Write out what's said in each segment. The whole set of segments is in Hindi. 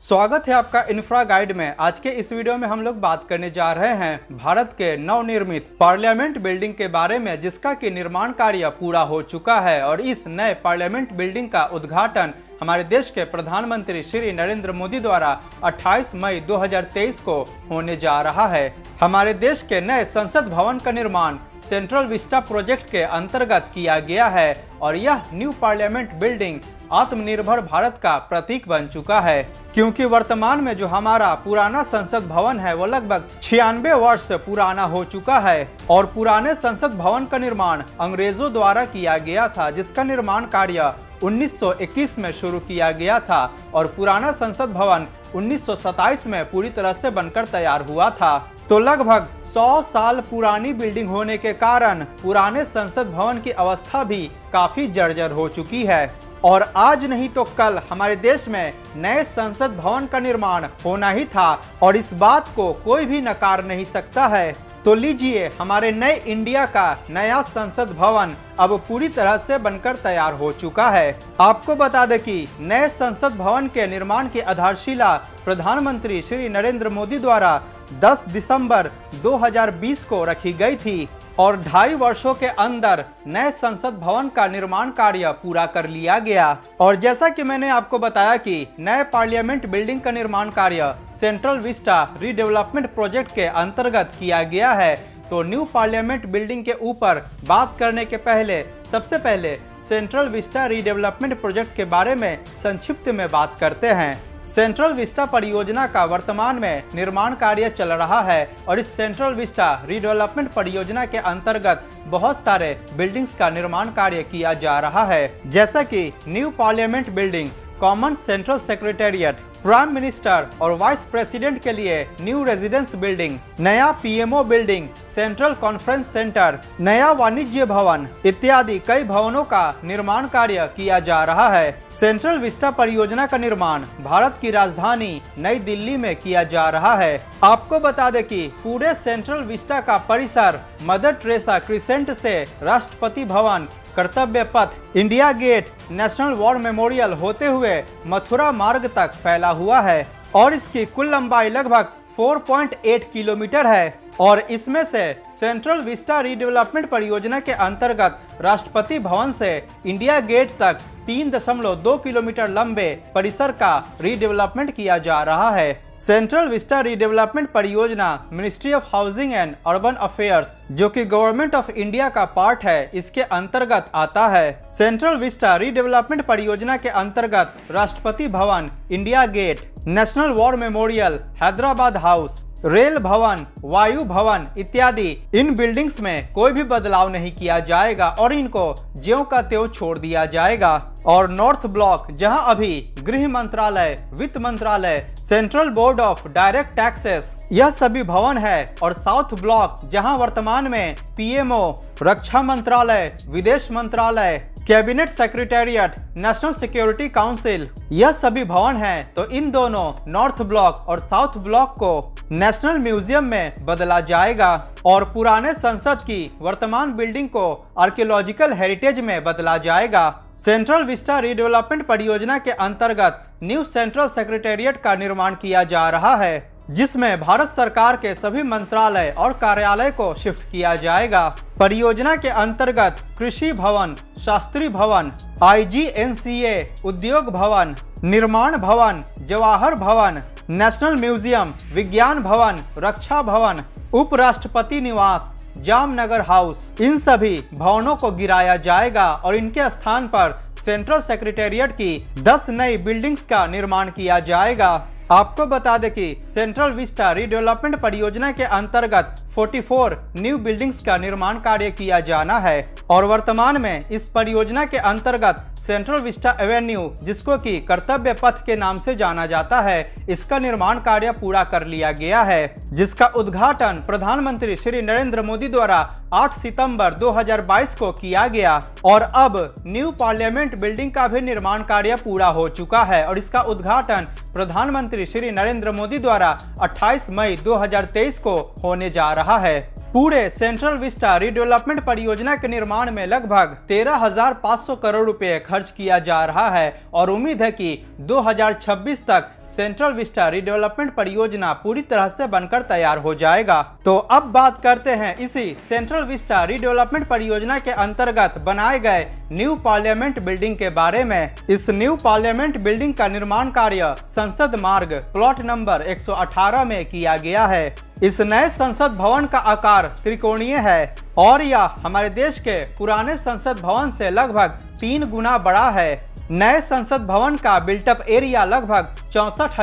स्वागत है आपका इंफ्रा गाइड में। आज के इस वीडियो में हम लोग बात करने जा रहे हैं भारत के नवनिर्मित पार्लियामेंट बिल्डिंग के बारे में, जिसका कि निर्माण कार्य पूरा हो चुका है और इस नए पार्लियामेंट बिल्डिंग का उद्घाटन हमारे देश के प्रधानमंत्री श्री नरेंद्र मोदी द्वारा 28 मई 2023 को होने जा रहा है। हमारे देश के नए संसद भवन का निर्माण सेंट्रल विस्टा प्रोजेक्ट के अंतर्गत किया गया है और यह न्यू पार्लियामेंट बिल्डिंग आत्मनिर्भर भारत का प्रतीक बन चुका है। क्योंकि वर्तमान में जो हमारा पुराना संसद भवन है, वो लगभग छियानवे वर्ष पुराना हो चुका है और पुराने संसद भवन का निर्माण अंग्रेज़ों द्वारा किया गया था, जिसका निर्माण कार्य 1921 में शुरू किया गया था और पुराना संसद भवन 1927 में पूरी तरह से बनकर तैयार हुआ था। तो लगभग 100 साल पुरानी बिल्डिंग होने के कारण पुराने संसद भवन की अवस्था भी काफ़ी जर्जर हो चुकी है। और आज नहीं तो कल हमारे देश में नए संसद भवन का निर्माण होना ही था और इस बात को कोई भी नकार नहीं सकता है। तो लीजिए हमारे नए इंडिया का नया संसद भवन अब पूरी तरह से बनकर तैयार हो चुका है। आपको बता दें कि नए संसद भवन के निर्माण की आधारशिला प्रधानमंत्री श्री नरेंद्र मोदी द्वारा 10 दिसंबर 2020 को रखी गई थी। और ढाई वर्षों के अंदर नए संसद भवन का निर्माण कार्य पूरा कर लिया गया। और जैसा कि मैंने आपको बताया कि नए पार्लियामेंट बिल्डिंग का निर्माण कार्य सेंट्रल विस्टा रीडेवलपमेंट प्रोजेक्ट के अंतर्गत किया गया है। तो न्यू पार्लियामेंट बिल्डिंग के ऊपर बात करने के पहले, सबसे पहले सेंट्रल विस्टा रीडेवलपमेंट प्रोजेक्ट के बारे में संक्षिप्त में बात करते हैं। सेंट्रल विस्टा परियोजना का वर्तमान में निर्माण कार्य चल रहा है और इस सेंट्रल विस्टा रिडेवलपमेंट परियोजना के अंतर्गत बहुत सारे बिल्डिंग्स का निर्माण कार्य किया जा रहा है। जैसा कि new parliament building common central secretariat, prime minister और वाइस प्रेसिडेंट के लिए न्यू रेजिडेंस बिल्डिंग, नया PMO building, central conference centre, नया वाणिज्य भवन इत्यादि कई भवनों का निर्माण कार्य किया जा रहा है। सेंट्रल विस्टा परियोजना का निर्माण भारत की राजधानी नई दिल्ली में किया जा रहा है। आपको बता दें कि पूरे सेंट्रल विस्टा का परिसर मदर ट्रेसा क्रिसेंट से Rashtrapati Bhavan Kartavya Path, India Gate, national war memorial होते हुए मथुरा मार्ग तक फैला हुआ है और इसकी कुल लंबाई लगभग 4.8 किलोमीटर है और इसमें से सेंट्रल विस्टा रीडेवलपमेंट परियोजना के अंतर्गत राष्ट्रपति भवन से इंडिया गेट तक तीन दशमलव दो किलोमीटर लंबे परिसर का रीडेवलपमेंट किया जा रहा है। सेंट्रल विस्टा रीडेवलपमेंट परियोजना ministry of housing and urban affairs जो कि गवर्नमेंट ऑफ़ इंडिया का पार्ट है, इसके अंतर्गत आता है। सेंट्रल विस्टा रीडेवलपमेंट परियोजना के अंतर्गत Rashtrapati Bhavan India Gate national war memorial Hyderabad house rail Bhavan, Vayu Bhavan इत्यादि, इन बिल्डिंग्स में कोई भी बदलाव नहीं किया जाएगा और इनको ज्यो का त्यों छोड़ दिया जाएगा। और नॉर्थ ब्लॉक जहाँ अभी गृह मंत्रालय, वित्त मंत्रालय central board of direct taxes यह सभी भवन है। और साउथ ब्लॉक जहाँ वर्तमान में पीएमओ रक्षा मंत्रालय, विदेश मंत्रालय cabinet secretariat national security council यह सभी भवन हैं। तो इन दोनों नॉर्थ ब्लॉक और साउथ ब्लॉक को नेशनल म्यूज़ियम में बदला जाएगा और पुराने संसद की वर्तमान बिल्डिंग को आर्कियोलॉजिकल हेरिटेज में बदला जाएगा। सेंट्रल विस्टा रिडेवलपमेंट परियोजना के अंतर्गत न्यू सेंट्रल सेक्रेटेरिएट का निर्माण किया जा रहा है, जिसमें भारत सरकार के सभी मंत्रालय और कार्यालय को शिफ्ट किया जाएगा। परियोजना के अंतर्गत कृषि भवन, शास्त्री भवन, आईजीएनसीए, उद्योग भवन, निर्माण भवन, जवाहर भवन नेशनल म्यूज़ियम, विज्ञान भवन, रक्षा भवन, उपराष्ट्रपति निवास, जामनगर हाउस। इन सभी भवनों को गिराया जाएगा और इनके स्थान पर सेंट्रल सेक्रेटेरिएट की 10 नई बिल्डिंग्स का निर्माण किया जाएगा। आपको बता दें कि सेंट्रल विस्टा रिडेवलपमेंट परियोजना के अंतर्गत 44 न्यू बिल्डिंग्स का निर्माण कार्य किया जाना है और वर्तमान में इस परियोजना के अंतर्गत सेंट्रल विस्टा एवेन्यू, जिसको कि कर्तव्य पथ के नाम से जाना जाता है, इसका निर्माण कार्य पूरा कर लिया गया है, जिसका उद्घाटन प्रधानमंत्री श्री नरेंद्र मोदी द्वारा 8 सितंबर 2022 को किया गया। और अब न्यू पार्लियामेंट बिल्डिंग का भी निर्माण कार्य पूरा हो चुका है और इसका उद्घाटन प्रधानमंत्री श्री नरेंद्र मोदी द्वारा 28 मई 2023 को होने जा रहा है। पूरे सेंट्रल विस्टा रिडेवलपमेंट परियोजना के निर्माण में लगभग 13,500 करोड़ रुपए खर्च किया जा रहा है और उम्मीद है कि 2026 तक सेंट्रल विस्टा रिडेवलपमेंट परियोजना पूरी तरह से बनकर तैयार हो जाएगा। तो अब बात करते हैं इसी सेंट्रल विस्टा रिडेवलपमेंट परियोजना के अंतर्गत बनाए गए न्यू पार्लियामेंट बिल्डिंग के बारे में। इस न्यू पार्लियामेंट बिल्डिंग का निर्माण कार्य संसद मार्ग प्लॉट नंबर 118 में किया गया है। इस नए संसद भवन का आकार त्रिकोणीय है और यह हमारे देश के पुराने संसद भवन से लगभग तीन गुना बड़ा है। नए संसद भवन का बिल्टअप एरिया लगभग चौसठ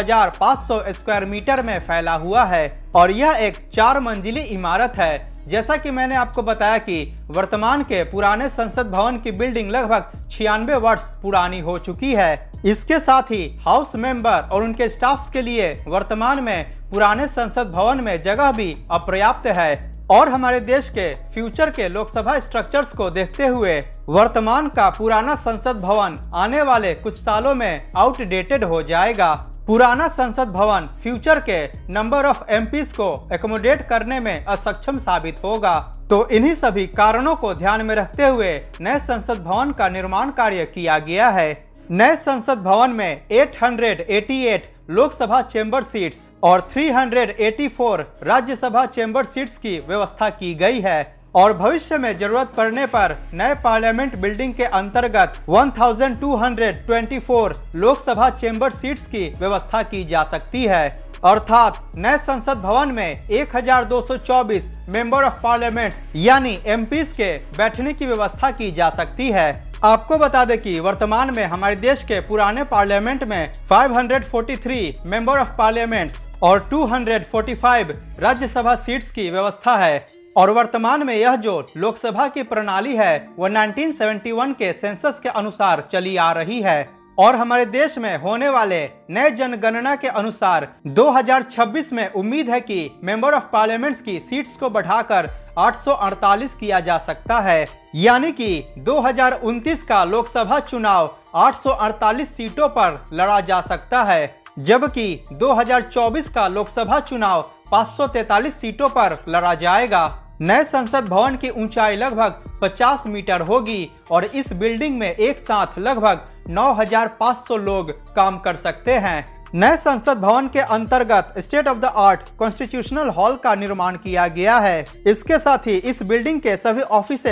स्क्वायर मीटर में फैला हुआ है और यह एक चार मंजिली इमारत है। जैसा कि मैंने आपको बताया कि वर्तमान के पुराने संसद भवन की बिल्डिंग लगभग छियानवे वर्ष पुरानी हो चुकी है। इसके साथ ही हाउस मेंबर और उनके स्टाफ्स के लिए वर्तमान में पुराने संसद भवन में जगह भी अपर्याप्त है और हमारे देश के फ्यूचर के लोकसभा स्ट्रक्चर्स को देखते हुए वर्तमान का पुराना संसद भवन आने वाले कुछ सालों में आउटडेटेड हो जाएगा। पुराना संसद भवन फ्यूचर के नंबर ऑफ़ एम को एकोमोडेट करने में असक्षम साबित होगा। तो इन्हीं सभी कारणों को ध्यान में रखते हुए नए संसद भवन का निर्माण कार्य किया गया है। नए संसद भवन में 888 लोकसभा चेंबर सीट्स और 384 राज्यसभा चेंबर सीट्स की व्यवस्था की गई है। और भविष्य में ज़रूरत पड़ने पर नए पार्लियामेंट बिल्डिंग के अंतर्गत 1224 लोकसभा चेंबर सीट्स की व्यवस्था की जा सकती है। अर्थात नए संसद भवन में 1224 मेंबर ऑफ़ पार्लियामेंट यानी एम के बैठने की व्यवस्था की जा सकती है। आपको बता दें कि वर्तमान में हमारे देश के पुराने पार्लियामेंट में 543 मेंबर ऑफ़ पार्लियामेंट और 245 राज्यसभा सीट्स की व्यवस्था है। और वर्तमान में यह जो लोकसभा की प्रणाली है, वह 1971 के सेंसस के अनुसार चली आ रही है। और हमारे देश में होने वाले नए जनगणना के अनुसार 2026 में उम्मीद है कि मेंबर ऑफ़ पार्लियामेंट्स की सीट्स को बढ़ाकर 848 किया जा सकता है। यानी कि 2029 का लोकसभा चुनाव 848 सीटों पर लड़ा जा सकता है, जबकि 2024 का लोकसभा चुनाव 543 सीटों पर लड़ा जाएगा। नए संसद भवन की ऊंचाई लगभग 50 मीटर होगी और इस बिल्डिंग में एक साथ लगभग 9,500 लोग काम कर सकते हैं। नए संसद भवन के अंतर्गत state of the art constitutional hall का निर्माण किया गया है। इसके साथ ही इस बिल्डिंग के सभी ऑफ़िस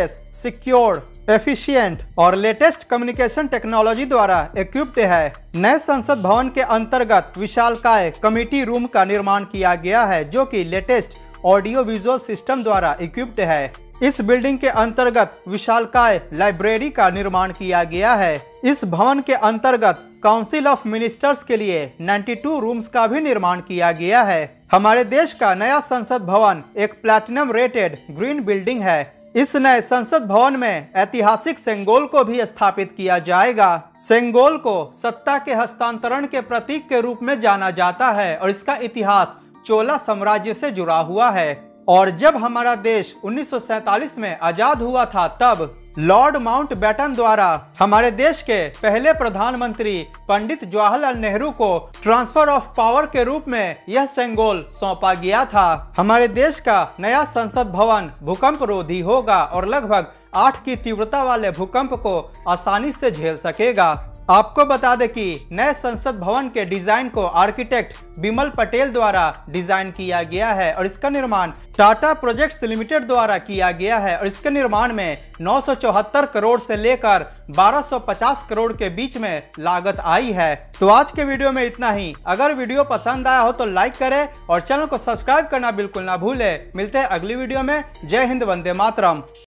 सिक्योर एफिशिएंट और लेटेस्ट कम्युनिकेशन टेक्नोलॉजी द्वारा इक्विप्ड है। नए संसद भवन के अंतर्गत विशालकाय कमिटी रूम का निर्माण किया गया है जो कि लेटेस्ट ऑडियो विजुअल सिस्टम द्वारा इक्विप्ड है। इस बिल्डिंग के अंतर्गत विशालकाय लाइब्रेरी का निर्माण किया गया है। इस भवन के अंतर्गत काउंसिल ऑफ़ मिनिस्टर्स के लिए 92 रूम्स का भी निर्माण किया गया है। हमारे देश का नया संसद भवन एक प्लैटिनम रेटेड ग्रीन बिल्डिंग है। इस नए संसद भवन में ऐतिहासिक सेंगोल को भी स्थापित किया जाएगा। सेंगोल को सत्ता के हस्तांतरण के प्रतीक के रूप में जाना जाता है और इसका इतिहास चोला साम्राज्य से जुड़ा हुआ है। और जब हमारा देश 1947 में आज़ाद हुआ था, तब लॉर्ड माउंट बैटन द्वारा हमारे देश के पहले प्रधानमंत्री पंडित जवाहरलाल नेहरू को ट्रांसफ़र ऑफ़ पावर के रूप में यह सेंगोल सौंपा गया था। हमारे देश का नया संसद भवन भूकंप रोधी होगा और लगभग आठ की तीव्रता वाले भूकंप को आसानी से झेल सकेगा। आपको बता दें कि नए संसद भवन के डिज़ाइन को आर्किटेक्ट बिमल पटेल द्वारा डिज़ाइन किया गया है और इसका निर्माण टाटा प्रोजेक्ट्स लिमिटेड द्वारा किया गया है और इसके निर्माण में नौ सौ चौहत्तर करोड़ से लेकर 1250 करोड़ के बीच में लागत आई है। तो आज के वीडियो में इतना ही। अगर वीडियो पसंद आया हो तो लाइक करें और चैनल को सब्सक्राइब करना बिल्कुल ना भूले। मिलते हैं अगली वीडियो में। जय हिंद, वंदे मातरम।